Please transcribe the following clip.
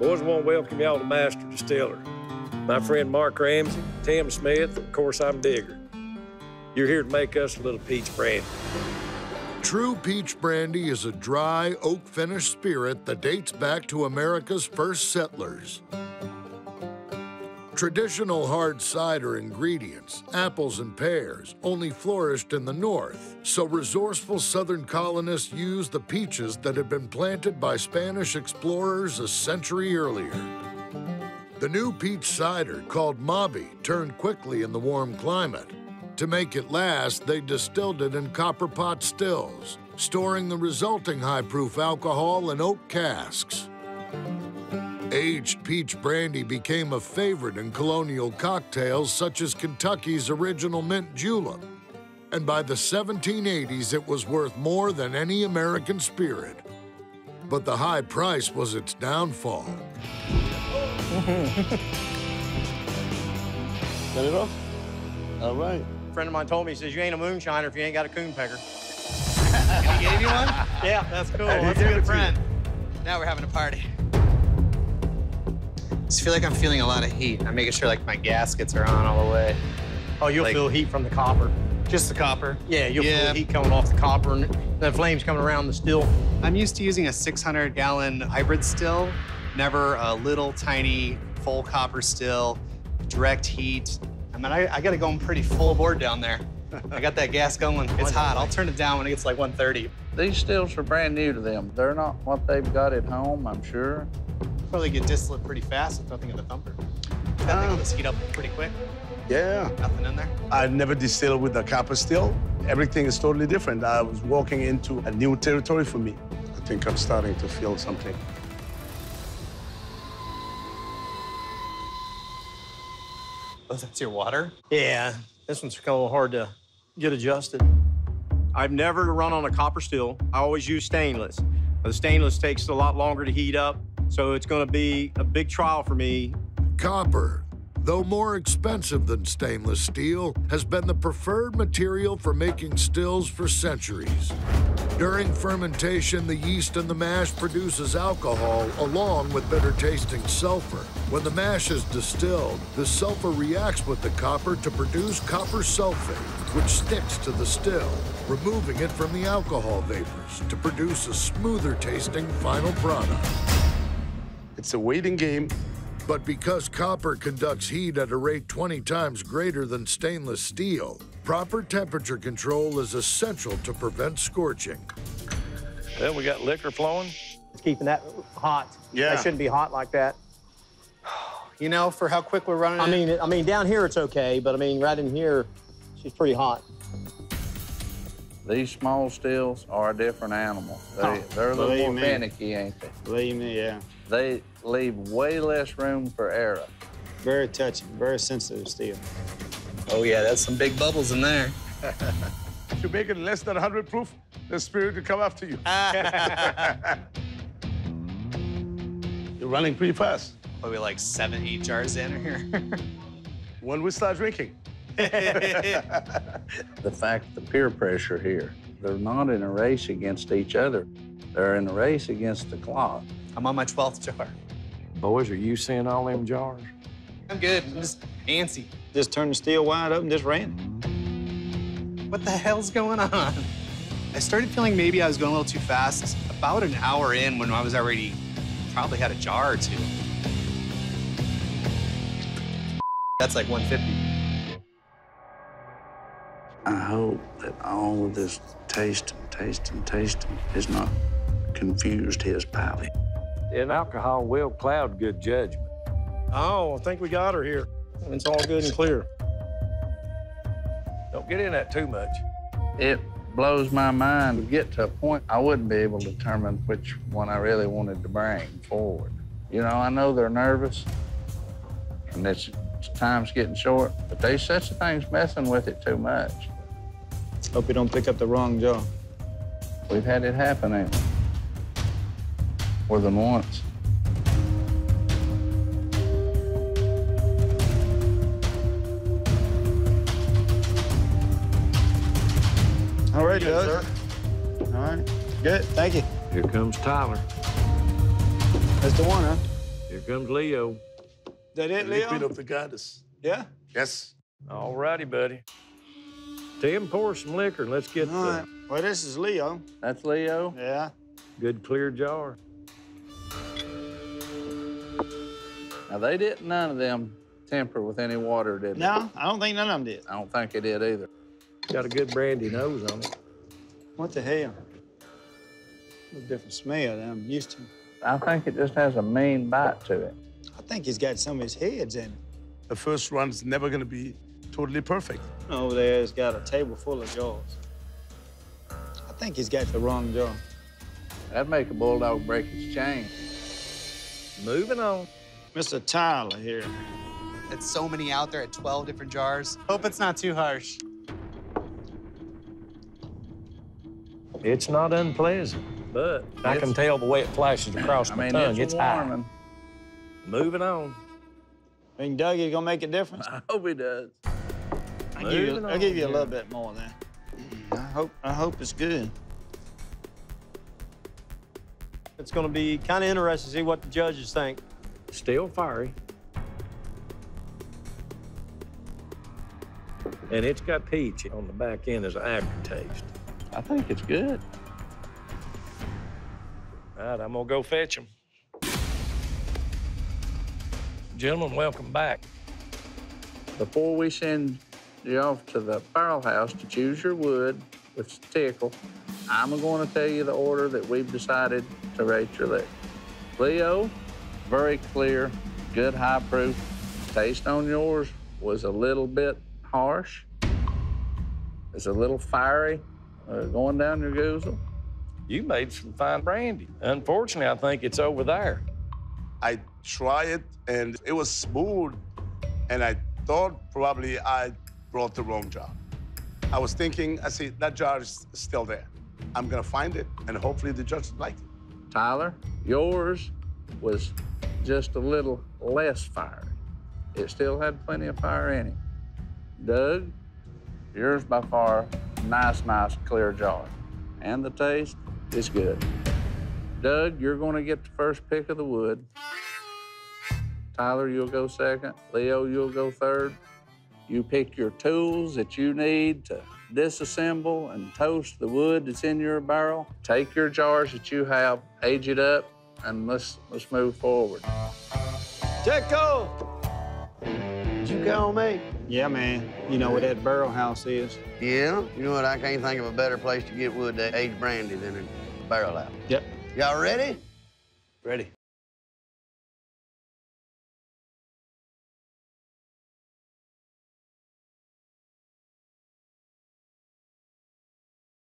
Boys, want to welcome y'all to Master Distiller. My friend Mark Ramsey, Tim Smith, of course, I'm Digger. You're here to make us a little peach brandy. True peach brandy is a dry, oak finished spirit that dates back to America's first settlers. Traditional hard cider ingredients, apples and pears, only flourished in the north, so resourceful southern colonists used the peaches that had been planted by Spanish explorers a century earlier. The new peach cider, called mobby, turned quickly in the warm climate. To make it last, they distilled it in copper pot stills, storing the resulting high-proof alcohol in oak casks. Aged peach brandy became a favorite in colonial cocktails such as Kentucky's original mint julep. And by the 1780s, it was worth more than any American spirit. But the high price was its downfall. Cut it off? All right. A friend of mine told me, he says, you ain't a moonshiner if you ain't got a coon pecker. He gave you one? Yeah, that's cool. Hey, That's a good to you. friend. Now we're having a party. Just feel like I'm feeling a lot of heat. I'm making sure like my gaskets are on all the way. Oh, you'll Like- feel heat from the copper. Just the copper. Yeah, you'll Yeah. feel heat coming off the copper and the flames coming around the still. I'm used to using a 600 gallon hybrid still, never a little tiny full copper still, direct heat. I mean, I, I got it going pretty full board down there. I got that gas going. It's hot. I'll turn it down when it gets like 130. These stills are brand new to them. They're not what they've got at home, I'm sure. Probably get distillate pretty fast with nothing in the thumper. That thing will just heat up pretty quick. Yeah. Nothing in there. I never distilled with the copper still. Everything is totally different. I was walking into a new territory for me. I think I'm starting to feel something. Oh, that's your water? Yeah, this one's kind of hard to get adjusted. I've never run on a copper still. I always use stainless. The stainless takes a lot longer to heat up, so it's going to be a big trial for me. Copper, though more expensive than stainless steel, has been the preferred material for making stills for centuries. During fermentation, the yeast in the mash produces alcohol along with bitter tasting sulfur. When the mash is distilled, the sulfur reacts with the copper to produce copper sulfate, which sticks to the still, removing it from the alcohol vapors to produce a smoother tasting final product. It's a waiting game. But because copper conducts heat at a rate 20 times greater than stainless steel, proper temperature control is essential to prevent scorching. Well, we got liquor flowing. It's keeping that hot. Yeah. That shouldn't be hot like that. You know, for how quick we're running I it, mean, I mean, down here it's okay, but I mean, right in here, she's pretty hot. These small stills are a different animal. They, Oh, they're a little believe more me. finicky, ain't they? Believe me, yeah. They leave way less room for error. Very touchy, very sensitive steel. Oh, yeah, that's some big bubbles in there. If you make it less than 100 proof, the spirit will come after you. Ah. You're running pretty fast. Probably like seven, eight jars in here. When we start drinking. The fact, the peer pressure here, they're not in a race against each other. They're in a race against the clock. I'm on my 12th jar. Boys, are you seeing all them jars? I'm good. I'm just antsy. Just turned the steel wide up and just ran. What the hell's going on? I started feeling maybe I was going a little too fast about an hour in when I was already probably had a jar or two. That's like 150. I hope that all of this tasting, tasting, tasting has not confused his palate. And alcohol will cloud good judgment. Oh, I think we got her here. It's all good and clear. Don't get in that too much. It blows my mind to get to a point I wouldn't be able to determine which one I really wanted to bring forward. You know, I know they're nervous and it's time's getting short, but there's such a thing's messing with it too much. Hope you don't pick up the wrong jaw. We've had it happen ain't we? More than once. All right, Doug. All right. Good. Thank you. Here comes Tyler. That's the one, huh? Here comes Leo. That it, Liquid Leo? of the goddess. Yeah? Yes. All righty, buddy. Tim, pour some liquor and let's get All the right. Well, this is Leo. That's Leo. Yeah. good clear jar. Now, they didn't, none of them temper with any water, did they? No, I don't think none of them did. I don't think they did either. Got a good brandy nose on it. What the hell? A different smell than I'm used to. I think it just has a mean bite to it. I think he's got some of his heads in it. The first run's never going to be totally perfect. Over there, he's got a table full of jars. I think he's got the wrong jar. That'd make a bulldog break its chain. Moving on. Mr. Tyler here. It's so many out there at 12 different jars. Hope it's not too harsh. It's not unpleasant, but I can tell the way it flashes across I my mean, tongue. it's, It's, a high. Moving on. I Think Dougie's gonna make a difference? I hope he does. I'll give you, I'll give you a little bit more then. I hope, I hope it's good. It's going to be kind of interesting to see what the judges think. Still fiery. And it's got peach on the back end as an aftertaste. I think it's good. All right, I'm gonna go fetch them. Gentlemen, welcome back. Before we send you off to the barrel house to choose your wood with Tickle, I'm going to tell you the order that we've decided to rate your liquor. Leo, very clear, good high proof. Taste on yours was a little bit harsh. It's a little fiery uh, going down your goozle. You made some fine brandy. Unfortunately, I think it's over there. I tried it and it was smooth, and I thought probably I brought the wrong jar. I was thinking, I see that jar is still there. I'm gonna find it, and hopefully the judge liked it. Tyler, yours was just a little less fiery. It still had plenty of fire in it. Doug, yours by far, nice, nice, clear jar. And the taste is good. Doug, you're going to get the first pick of the wood. Tyler, you'll go second. Leo, you'll go third. You pick your tools that you need to disassemble and toast the wood that's in your barrel. Take your jars that you have, age it up, and let's let's move forward. Checo! Did you call me? Yeah, man. You know where that barrel house is? Yeah. You know what? I can't think of a better place to get wood to age brandy than a barrel out. Yep. Y'all ready? Ready?